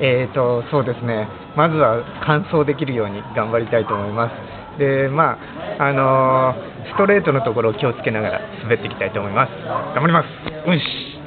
えーと、そうですね、まずは完走できるように頑張りたいと思います。で、まあ、あのー、ストレートのところを気をつけながら滑っていきたいと思います。頑張ります。よし